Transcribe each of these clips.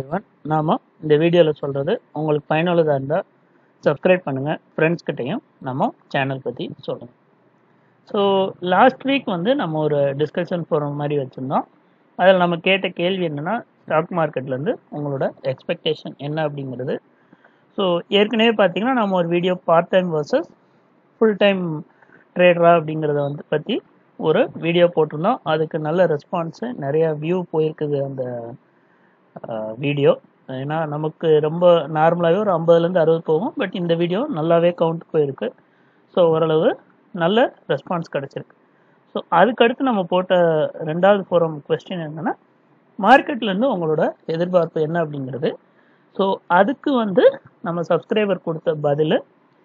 everyone. நாம இந்த வீடியோவில் சொல்கிறது உங்களுக்கு பயனுள்ளதாக இருந்தால் சப்ஸ்கிரைப் பண்ணுங்கள் ஃப்ரெண்ட்ஸ்கிட்டயும் நம்ம சேனல் பற்றி சொல்லுங்கள் ஸோ லாஸ்ட் வீக் வந்து நம்ம ஒரு டிஸ்கஷன் ஃபோரம் மாதிரி வச்சுருந்தோம். அதில் நம்ம கேட்ட கேள்வி என்னென்னா ஸ்டாக் மார்க்கெட்லேருந்து உங்களோட எக்ஸ்பெக்டேஷன் என்ன அப்படிங்கிறது. ஸோ ஏற்கனவே பார்த்தீங்கன்னா நம்ம ஒரு video part time versus full time ட்ரேடரா அப்படிங்கிறத வந்து பற்றி ஒரு வீடியோ போட்டிருந்தோம். அதுக்கு நல்ல ரெஸ்பான்ஸு நிறையா வியூ போயிருக்குது அந்த வீடியோ ஏன்னா நமக்கு ரொம்ப நார்மலாகவே ஒரு ஐம்பதுலேருந்து அறுபது போகும். பட் இந்த வீடியோ நல்லாவே கவுண்ட் போயிருக்கு. ஸோ ஓரளவு நல்ல ரெஸ்பான்ஸ் கிடச்சிருக்கு. ஸோ அதுக்கடுத்து நம்ம போட்ட ரெண்டாவது ஃபோரம் கொஸ்டின் என்னென்னா மார்க்கெட்லேருந்து உங்களோட எதிர்பார்ப்பு என்ன அப்படிங்கிறது. ஸோ அதுக்கு வந்து நம்ம சப்ஸ்கிரைபர் கொடுத்த பதில்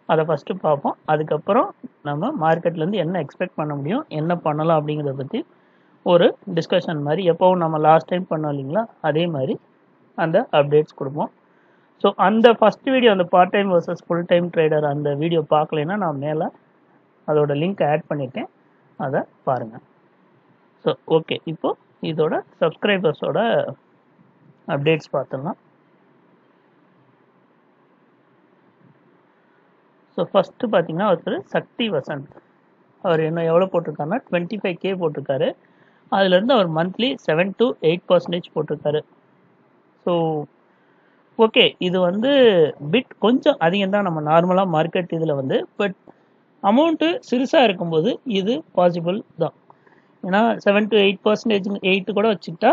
அதை ஃபஸ்ட்டு பார்ப்போம். அதுக்கப்புறம் நம்ம மார்க்கெட்லேருந்து என்ன எக்ஸ்பெக்ட் பண்ண முடியும் என்ன பண்ணலாம் அப்படிங்கிறத பற்றி ஒரு டிஸ்கஷன் மாதிரி. எப்போவும் நம்ம லாஸ்ட் டைம் பண்ணோம் இல்லைங்களா? அதே மாதிரி அந்த அப்டேட்ஸ் கொடுப்போம். ஸோ அந்த ஃபஸ்ட் வீடியோ அந்த part time versus full time trader அந்த வீடியோ பார்க்கலைன்னா நான் மேலே அதோட லிங்க் ஆட் பண்ணியிருக்கேன் அதை பாருங்கள் ஸோ ஓகே இப்போது இதோட சப்ஸ்கிரைபர்ஸோட அப்டேட்ஸ் பார்த்துடலாம். ஸோ ஃபஸ்ட்டு பார்த்தீங்கன்னா ஒருத்தர் சக்தி வசந்த். அவர் என்ன எவ்வளோ போட்டிருக்காருன்னா டுவெண்ட்டி ஃபைவ் கே போட்டிருக்காரு. அதுலேருந்து அவர் monthly seven to eight percentage போட்டிருக்காரு. ஸோ ஓகே இது வந்து பிட் கொஞ்சம் அதிகம் தான் நம்ம நார்மலாக மார்க்கெட் இதில் வந்து பட் அமௌண்ட்டு சிறுசாக இருக்கும்போது இது பாசிபிள் தான். ஏன்னா seven to eight percentage eight கூட வச்சுக்கிட்டா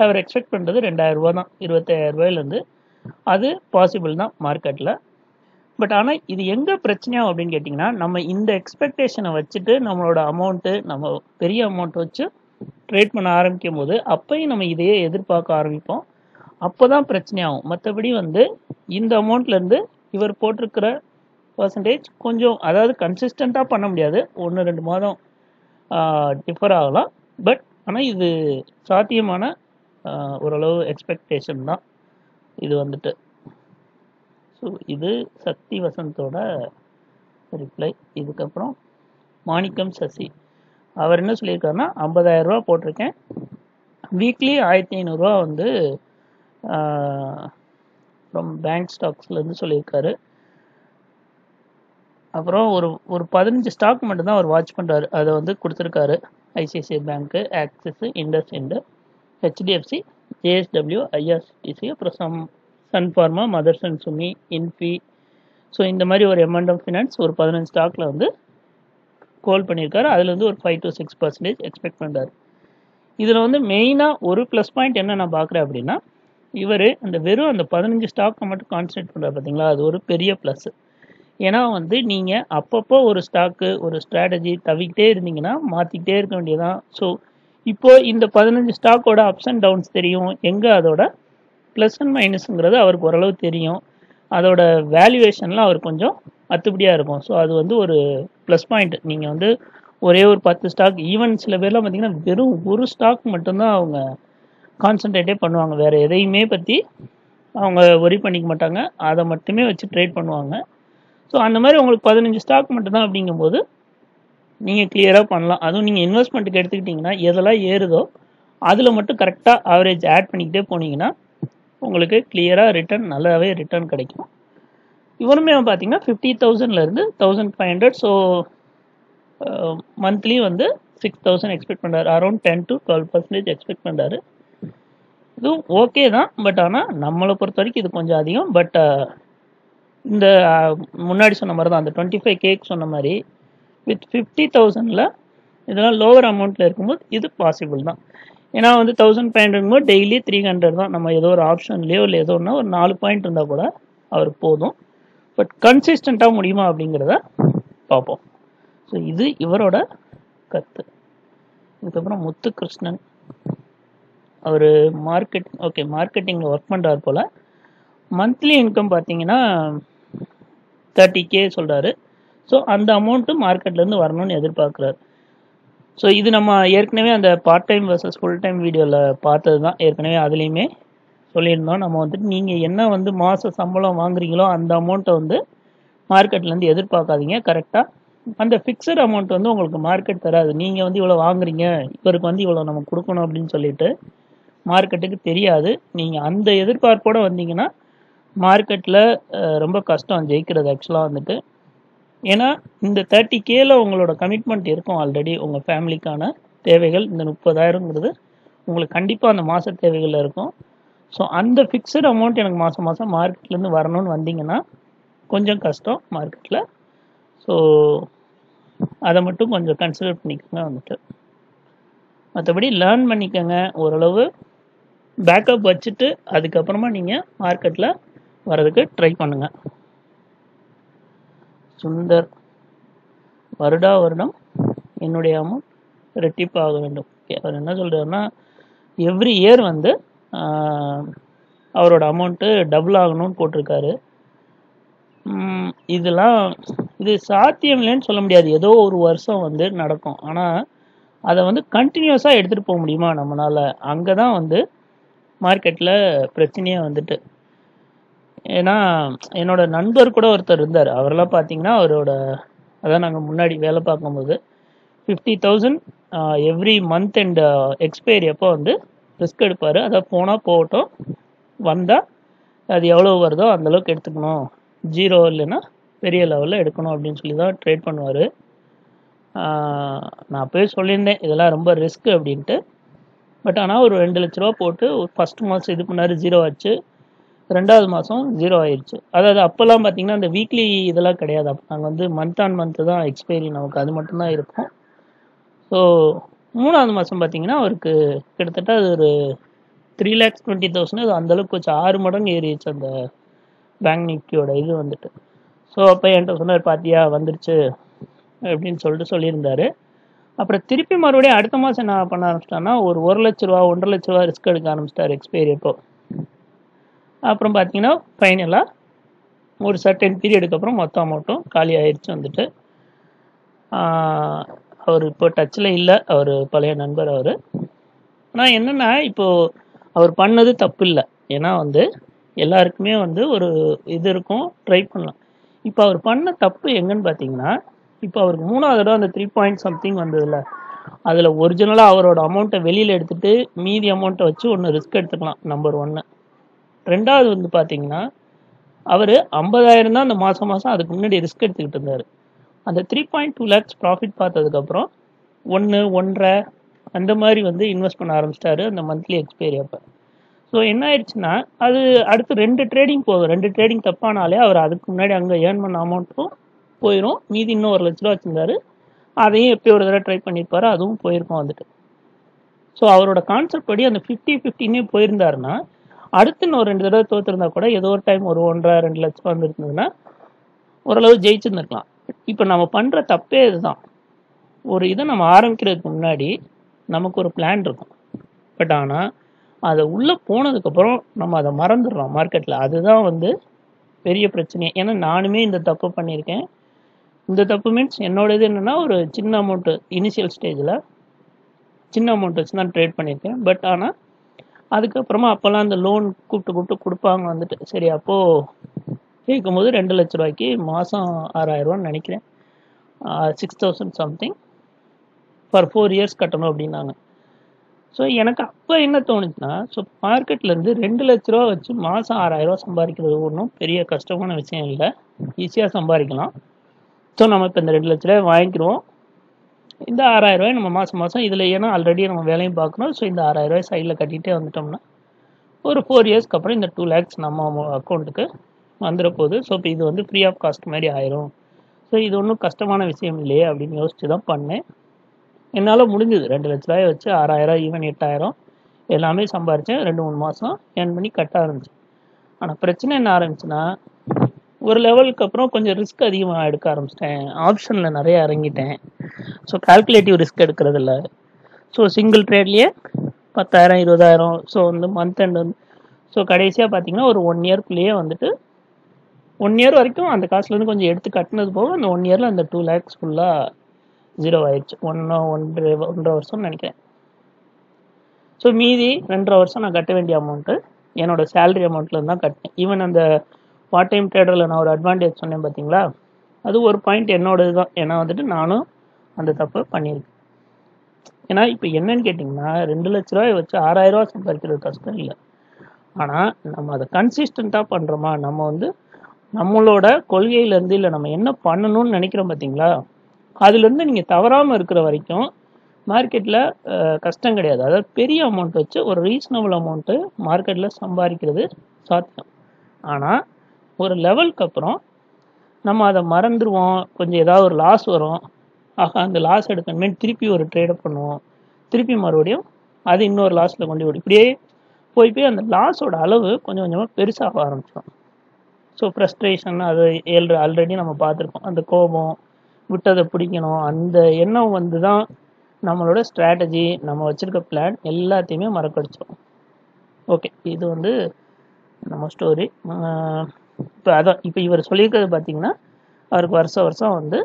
அவர் எக்ஸ்பெக்ட் பண்ணுறது ரெண்டாயிரரூபா தான். இருபத்தாயிரரூபாயிலேருந்து அது பாசிபிள் தான் மார்க்கெட்டில் பட் ஆனால் இது எங்கே பிரச்சனையாகும் அப்படின்னு கேட்டிங்கன்னா நம்ம இந்த எக்ஸ்பெக்டேஷனை வச்சுட்டு நம்மளோட அமௌண்ட்டு நம்ம பெரிய அமௌண்ட் வச்சு ட்ரேட் பண்ண ஆரம்பிக்கும் போது அப்பையும் நம்ம இதையே எதிர்பார்க்க ஆரம்பிப்போம். அப்போ தான் பிரச்சனையாகும். மற்றபடி வந்து இந்த அமௌண்ட்லேருந்து இவர் போட்டிருக்கிற பர்சன்டேஜ் கொஞ்சம் அதாவது கன்சிஸ்டண்ட்டாக பண்ண முடியாது. ஒன்று ரெண்டு மாதம் டிஃபர் ஆகலாம். பட் ஆனால் இது சாத்தியமான ஓரளவு எக்ஸ்பெக்டேஷன் தான். இது வந்துட்டு. ஸோ இது சக்தி வசந்தோட ரிப்ளை இதுக்கப்புறம் மாணிக்கம் சசி. அவர் என்ன சொல்லியிருக்காருன்னா ஐம்பதாயிரம் ரூபா போட்டிருக்கேன். வீக்லி ஆயிரத்தி ஐநூறுரூவா வந்து ஃப்ரம் பேங்க் ஸ்டாக்ஸ்லேருந்து சொல்லியிருக்காரு. அப்புறம் ஒரு ஒரு பதினஞ்சு ஸ்டாக் மட்டும்தான் அவர் வாட்ச் பண்ணுறாரு அதை வந்து கொடுத்துருக்காரு. ஐசிஐசிஐ பேங்க்கு Axis IndusInd HDFC JSW IRCTC அப்புறம் some Sun Pharma Motherson Sumi Infy so இந்த மாதிரி ஒரு எம்என்டம் ஃபினான்ஸ் ஒரு பதினஞ்சு ஸ்டாக்கில் வந்து கோல் பண்ணியிருக்காரு அதில் ஒரு five to six percentage expect பண்ணுறாரு இதில் வந்து மெயினாக ஒரு ப்ளஸ் பாயிண்ட் என்ன நான் பார்க்குறேன் அப்படின்னா இவர் அந்த வெறும் அந்த பதினஞ்சு ஸ்டாக்கை மட்டும் கான்சன்ட்ரேட் பண்ணுறாரு பார்த்தீங்களா அது ஒரு பெரிய ப்ளஸ்ஸு ஏன்னா வந்து நீங்கள் அப்பப்போ ஒரு ஸ்டாக்கு ஒரு ஸ்ட்ராட்டஜி தவிக்கிட்டே இருந்தீங்கன்னா மாற்றிக்கிட்டே இருக்க வேண்டியதான் ஸோ இப்போது இந்த பதினஞ்சு ஸ்டாக்கோட அப்ஸ் அண்ட் டவுன்ஸ் தெரியும். எங்கே அதோட ப்ளஸ் அண்ட் மைனஸுங்கிறது அவருக்கு ஓரளவு தெரியும். அதோட வேல்யூவேஷன்லாம் அவர் கொஞ்சம் அத்துப்படியாக இருக்கும். ஸோ அது வந்து ஒரு ப்ளஸ் பாயிண்ட் நீங்கள் வந்து ஒரே ஒரு பத்து ஸ்டாக் ஈவன் சில பேர்லாம் பார்த்தீங்கன்னா வெறும் ஒரு ஸ்டாக் மட்டும்தான் அவங்க கான்சன்ட்ரேட்டே பண்ணுவாங்க. வேறு எதையுமே பற்றி அவங்க ஒரி பண்ணிக்க மாட்டாங்க. அதை மட்டுமே வச்சு ட்ரேட் பண்ணுவாங்க. ஸோ அந்த மாதிரி உங்களுக்கு பதினஞ்சு ஸ்டாக் மட்டும்தான் அப்படிங்கும்போது நீங்கள் கிளியராக பண்ணலாம். அதுவும் நீங்கள் இன்வெஸ்ட்மெண்ட்டுக்கு எடுத்துக்கிட்டிங்கன்னா எதெல்லாம் ஏறுதோ அதில் மட்டும் கரெக்டாக ஆவரேஜ் ஆட் பண்ணிக்கிட்டே போனீங்கன்னா உங்களுக்கு கிளியராக ரிட்டர்ன் நல்லாவே ரிட்டர்ன் கிடைக்கும். இவருமே பார்த்தீங்கன்னா ஃபிஃப்டி தௌசண்ட்லேருந்து thousand five hundred so monthly வந்து சிக்ஸ் தௌசண்ட் எக்ஸ்பெக்ட் பண்ணுறாரு around ten to twelve percentage expect பண்ணுறாரு இதுவும் ஓகே தான் பட் ஆனால் நம்மளை பொறுத்த வரைக்கும் இது கொஞ்சம் அதிகம். பட் uh, இந்த uh, முன்னாடி சொன்ன மாதிரி தான் அந்த டுவெண்ட்டி ஃபைவ் கேக் சொன்ன மாதிரி வித் ஃபிஃப்டி தௌசண்டில் இதெல்லாம் லோவர் அமௌண்ட்டில் இருக்கும்போது இது பாசிபிள் தான். ஏன்னா வந்து thousand five hundred daily three hundred தான். நம்ம ஏதோ ஒரு ஆப்ஷன்லேயோ இல்லை ஏதோ ஒன்றா ஒரு நாலு பாயிண்ட் இருந்தால் கூட அவருக்கு போதும். பட் கன்சிஸ்டண்ட்டாக முடியுமா அப்படிங்கிறத பார்ப்போம். ஸோ இது இவரோட கத்து. இதுக்கப்புறம் முத்துகிருஷ்ணன். அவர் மார்க்கெட் ஓகே மார்க்கெட்டிங்கில் ஒர்க் பண்ணுறாரு போல். மந்த்லி இன்கம் பார்த்தீங்கன்னா தேர்ட்டி கே சொல்கிறாரு ஸோ அந்த அமௌண்ட்டு மார்க்கெட்லேருந்து வரணும்னு எதிர்பார்க்குறாரு. ஸோ இது நம்ம ஏற்கனவே அந்த part time versus full time வீடியோவில் பார்த்தது தான் ஏற்கனவே அதுலேயுமே சொல்லியிருந்தோம். நம்ம வந்துட்டு நீங்கள் என்ன வந்து மாத சம்பளம் வாங்குறீங்களோ அந்த அமௌண்ட்டை வந்து மார்க்கெட்லேருந்து எதிர்பார்க்காதீங்க. கரெக்டாக அந்த ஃபிக்ஸட் அமௌண்ட் வந்து உங்களுக்கு மார்க்கெட் தராது. நீங்கள் வந்து இவ்வளோ வாங்குறீங்க இவருக்கு வந்து இவ்வளோ நம்ம கொடுக்கணும் அப்படின்னு சொல்லிட்டு மார்க்கெட்டுக்கு தெரியாது. நீங்கள் அந்த எதிர்பார்ப்போட வந்தீங்கன்னா மார்க்கெட்டில் ரொம்ப கஷ்டம் ஜெயிக்கிறது ஆக்சுவலாக வந்துட்டு. ஏன்னா இந்த தேர்ட்டி கேல உங்களோட கமிட்மெண்ட் இருக்கும் ஆல்ரெடி உங்கள் ஃபேமிலிக்கான தேவைகள் இந்த முப்பதாயிரங்கிறது உங்களுக்கு கண்டிப்பாக அந்த மாத தேவைகள் இருக்கும். ஸோ அந்த ஃபிக்ஸட் அமௌண்ட் எனக்கு மாதம் மாதம் மார்க்கெட்லேருந்து வரணும்னு வந்தீங்கன்னா கொஞ்சம் கஷ்டம் மார்க்கெட்டில் ஸோ அதை மட்டும் கொஞ்சம் கன்சிடர் பண்ணிக்கோங்க வந்துட்டு. மற்றபடி லேர்ன் பண்ணிக்கோங்க. ஓரளவு பேக்கப் வச்சுட்டு அதுக்கப்புறமா நீங்கள் மார்க்கெட்டில் வர்றதுக்கு ட்ரை பண்ணுங்கள் சுந்தர் வருடா வருடம் என்னுடைய அமௌண்ட் ரெட்டிப்பாக வேண்டும். அவர் என்ன சொல்கிறாருன்னா எவ்ரி இயர் வந்து அவரோட அமௌண்ட்டு டபுள் ஆகணும்னு போட்டிருக்காரு. இதெல்லாம் இது சாத்தியம் இல்லைன்னு சொல்ல முடியாது. ஏதோ ஒரு வருஷம் வந்து நடக்கும். ஆனால் அதை வந்து கண்டினியூஸாக எடுத்துகிட்டு போக முடியுமா நம்மளால்? அங்கே தான் வந்து மார்க்கெட்டில் பிரச்சனையே வந்துட்டு. ஏன்னா என்னோட நண்பர் கூட ஒருத்தர் இருந்தார். அவரெல்லாம் பார்த்தீங்கன்னா அவரோட அதான் நாங்கள் முன்னாடி வேலை பார்க்கும்போது fifty thousand every month and expiry அப்போ வந்து ரிஸ்க் எடுப்பார். அதை போனால் போகட்டும். வந்தால் அது எவ்வளோ வருதோ அந்த அளவுக்கு எடுத்துக்கணும். ஜீரோ இல்லைன்னா பெரிய லெவலில் எடுக்கணும் அப்படின்னு சொல்லி தான் ட்ரேட் பண்ணுவார் நான் போய் சொல்லியிருந்தேன். இதெல்லாம் ரொம்ப ரிஸ்க் அப்படின்ட்டு. பட் ஆனால் ஒரு ரெண்டு லட்ச ரூபா போட்டு ஒரு ஃபஸ்ட் மாதம் இது பண்ணாரு ஜீரோ ஆச்சு. ரெண்டாவது மாதம் ஜீரோ ஆயிடுச்சு அதாவது அப்போல்லாம் பார்த்தீங்கன்னா அந்த வீக்லி இதெல்லாம் கிடையாது. அப்போ நாங்கள் வந்து மந்த் ஆன் மந்த்து தான் எக்ஸ்பைரி நமக்கு. அது மட்டும்தான் இருக்கும். ஸோ மூணாவது மாதம் பார்த்தீங்கன்னா அவருக்கு கிட்டத்தட்ட அது ஒரு த்ரீ லேக்ஸ் டுவெண்ட்டி தௌசண்ட் அது அந்தளவுக்கு வச்சு ஆறு மடங்கு ஏறிடுச்சு அந்த பேங்க் நிஃப்டியோட இது வந்துட்டு. ஸோ அப்போ என்கிட்ட சொன்னார் பாத்தியா வந்துருச்சு அப்படின்னு சொல்லிட்டு சொல்லியிருந்தாரு. அப்புறம் திருப்பி மறுபடியும் அடுத்த மாதம் என்ன பண்ண ஆரம்பிச்சிட்டான்னா ஒரு ஒரு லட்ச ரூபா ஒன்றரை லட்ச ரூபா ரிஸ்க் எடுக்க ஆரம்பிச்சிட்டார் எக்ஸ்பைரி அப்போ. அப்புறம் பார்த்தீங்கன்னா ஃபைனலாக ஒரு சர்டன் பீரியடுக்கு அப்புறம் மொத்த அமௌண்ட்டும் காலி ஆயிடுச்சு வந்துட்டு. அவர் இப்போ டச்சில் இல்லை அவர் பழைய நண்பர் அவர். ஆனால் என்னென்னா இப்போது அவர் பண்ணது தப்பு இல்லை ஏன்னா வந்து எல்லாருக்குமே வந்து ஒரு இது இருக்கும் ட்ரை பண்ணலாம். இப்போ அவர் பண்ண தப்பு எங்கன்னு பார்த்தீங்கன்னா இப்போ அவருக்கு மூணாவது தடவை அந்த த்ரீ பாயிண்ட் சம்திங் வந்ததுல. அதில் ஒரிஜினலாக அவரோட அமௌண்ட்டை வெளியில் எடுத்துட்டு மீதி அமௌண்ட்டை வச்சு ஒன்று ரிஸ்க் எடுத்துக்கலாம் நம்பர் ஒன்று ரெண்டாவது வந்து பார்த்தீங்கன்னா அவர் ஐம்பதாயிரம் தான் அந்த மாதம் மாதம் அதுக்கு முன்னாடி ரிஸ்க் எடுத்துக்கிட்டு இருந்தார். அந்த three point two lakhs profit பார்த்ததுக்கப்புறம் ஒன்று ஒன்றரை அந்த மாதிரி வந்து இன்வெஸ்ட் பண்ண ஆரம்பிச்சிட்டாரு. அந்த மந்த்லி எக்ஸ்பைரி அப்போ. ஸோ என்ன ஆயிடுச்சுன்னா அது அடுத்து ரெண்டு ட்ரேடிங் போகும் ரெண்டு ட்ரேடிங் தப்பானாலே அவர் அதுக்கு முன்னாடி அங்கே ஏர்ன் பண்ண அமௌண்ட்டும் போயிடும் மீதி இன்னும் ஒரு லட்ச ரூபா வச்சுருந்தாரு. அதையும் எப்படி ஒரு தடவை ட்ரை பண்ணியிருப்பாரு அதுவும் போயிருக்கோம் வந்துட்டு. ஸோ அவரோட கான்செப்ட் படி அந்த ஃபிஃப்டி ஃபிஃப்டினே போயிருந்தாருன்னா அடுத்து இன்னும் ரெண்டு தடவை தோத்துருந்தா கூட ஏதோ ஒரு டைம் ஒரு ஒன்றரை ரெண்டு லட்சம் வந்துருந்ததுன்னா ஓரளவு ஜெயிச்சிருந்துருக்கலாம். இப்போ நம்ம பண்ணுற தப்பே இதுதான். ஒரு இதை நம்ம ஆரம்பிக்கிறதுக்கு முன்னாடி நமக்கு ஒரு பிளான் இருக்கும். பட் ஆனால் அதை உள்ளே போனதுக்கப்புறம் நம்ம அதை மறந்துடுறோம் மார்க்கெட்டில் அதுதான் வந்து பெரிய பிரச்சனை ஏன்னா நானுமே இந்த தப்பு பண்ணியிருக்கேன். இந்த தப்பு மீன்ஸ் என்னோட இது என்னென்னா ஒரு சின்ன அமௌண்ட்டு இனிஷியல் ஸ்டேஜில் சின்ன அமௌண்ட் வச்சு தான் ட்ரேட் பண்ணியிருக்கேன். பட் ஆனால் அதுக்கப்புறமா அப்போல்லாம் அந்த லோன் கூப்பிட்டு கூப்பிட்டு கொடுப்பாங்க வந்துட்டு. சரி அப்போது கேட்கும்போது ரெண்டு லட்ச ரூபாய்க்கு மாதம் ஆறாயிரரூவான்னு நினைக்கிறேன். Six thousand something for four years கட்டணும் அப்படின்னாங்க. ஸோ எனக்கு அப்போ என்ன தோணுச்சுன்னா ஸோ மார்க்கெட்லேருந்து ரெண்டு லட்ச ரூபா வச்சு மாதம் ஆறாயிரரூவா சம்பாதிக்கிறது ஒன்றும் பெரிய கஷ்டமான விஷயம் இல்லை. ஈஸியாக சம்பாதிக்கலாம். ஸோ நம்ம இப்போ இந்த ரெண்டு லட்ச ரூபாய் வாங்கிக்கிறோம் இந்த ஆறாயிரரூவாய் நம்ம மாதம் மாதம் இதில் ஏன்னா ஆல்ரெடி நம்ம வேலையும் பார்க்கணும். ஸோ இந்த ஆறாயிரரூவாய் சைடில் கட்டிகிட்டே வந்துட்டோம்னா ஒரு ஃபோர் இயர்ஸ்க்கு அப்புறம் இந்த டூ லேக்ஸ் நம்ம அக்கௌண்ட்டுக்கு வந்துட போகுது ஸோ இப்போ இது வந்து ஃப்ரீ ஆஃப் காஸ்ட் மாதிரி ஆயிரும். ஸோ இது ஒன்றும் கஷ்டமான விஷயம் இல்லையே அப்படின்னு யோசிச்சு தான் பண்ணேன். என்னால் முடிஞ்சது. ரெண்டு லட்ச ரூபாய் வச்சு ஆறாயிரம் ஈவன் எட்டாயிரம் எல்லாமே சம்பாரித்தேன் ரெண்டு மூணு மாதம் ஏர்ன் பண்ணி கட்ட ஆரம்பிச்சேன் ஆனால் பிரச்சனை என்ன ஆரம்பிச்சுன்னா ஒரு லெவலுக்கு அப்புறம் கொஞ்சம் ரிஸ்க் அதிகமாக எடுக்க ஆரம்பிச்சிட்டேன். ஆப்ஷனில் நிறைய இறங்கிட்டேன். ஸோ கால்குலேட்டிவ் ரிஸ்க் எடுக்கிறது இல்லை. ஸோ சிங்கிள் ட்ரேட்லேயே பத்தாயிரம் இருபதாயிரம். ஸோ வந்து மந்த் அண்ட் வந்து ஸோ கடைசியாக பார்த்தீங்கன்னா ஒரு ஒன் இயர்க்குள்ளேயே வந்துட்டு ஒன் இயர் வரைக்கும் அந்த காசுலேருந்து கொஞ்சம் எடுத்து கட்டினது போக அந்த ஒன் இயரில் அந்த டூ லேக்ஸ் ஃபுல்லாக ஜீரோ ஆயிடுச்சு. ஒன்று ஒன்று ஒன்றரை வருஷம்னு நினைக்கிறேன். ஸோ மீதி ரெண்டரை வருஷம் நான் கட்ட வேண்டிய அமௌண்ட்டு என்னோட சேலரி அமௌண்ட்டில் தான் கட்டினேன். ஈவன் அந்த பார்ட் டைம் ட்ரேடரில் நான் ஒரு அட்வான்டேஜ் சொன்னேன் பார்த்தீங்களா அது ஒரு பாயிண்ட் என்னோடது தான். ஏன்னா வந்துட்டு நானும் அந்த தப்பை பண்ணியிருக்கேன். ஏன்னா இப்போ என்னன்னு கேட்டிங்கன்னா ரெண்டு லட்ச ரூபாய் வச்சு ஆறாயிரம் ரூபா சம்பாதிக்கிறது கஷ்டம் இல்லை. ஆனால் நம்ம அதை கன்சிஸ்டண்ட்டாக பண்ணுறோமா நம்ம வந்து நம்மளோட கொள்கையிலேருந்து இல்லை நம்ம என்ன பண்ணணும்னு நினைக்கிறோம் பார்த்தீங்களா அதுலேருந்து நீங்கள் தவறாமல் இருக்கிற வரைக்கும் மார்க்கெட்டில் கஷ்டம் கிடையாது. அதாவது பெரிய அமௌண்ட் வச்சு ஒரு ரீசனபிள் அமௌண்ட்டு மார்க்கெட்டில் சம்பாதிக்கிறது சாத்தியம். ஆனால் ஒரு லெவலுக்கு அப்புறம் நம்ம அதை மறந்துடுவோம் கொஞ்சம் ஏதாவது ஒரு லாஸ் வரும். ஆஹா அந்த லாஸ் எடுக்கணுமே திருப்பி ஒரு ட்ரேடப் பண்ணுவோம். திருப்பி மறுபடியும் அது இன்னொரு லாஸில் கொண்டு விடும் இப்படியே போய் போய் அந்த லாஸோட அளவு கொஞ்சம் கொஞ்சமாக பெருசாக ஆரம்பிச்சிடும். ஸோ ஃப்ரஸ்ட்ரேஷன் அது ஏழு ஆல்ரெடி நம்ம பார்த்துருக்கோம். அந்த கோபம் விட்டதை பிடிக்கணும் அந்த எண்ணம் வந்து தான் நம்மளோட ஸ்ட்ராட்டஜி நம்ம வச்சுருக்க பிளான் எல்லாத்தையுமே மறக்கடிச்சோம் ஓகே இது வந்து நம்ம ஸ்டோரி இப்போ அதான் இப்போ இவர் சொல்லியிருக்கிறது பார்த்தீங்கன்னா அவருக்கு வருஷம் வருஷம் வந்து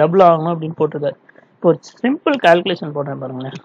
டபுள் ஆகணும் அப்படின்னு போட்டிருக்காரு. இப்போ ஒரு சிம்பிள் கால்குலேஷன் போடுறேன் பாருங்களேன்.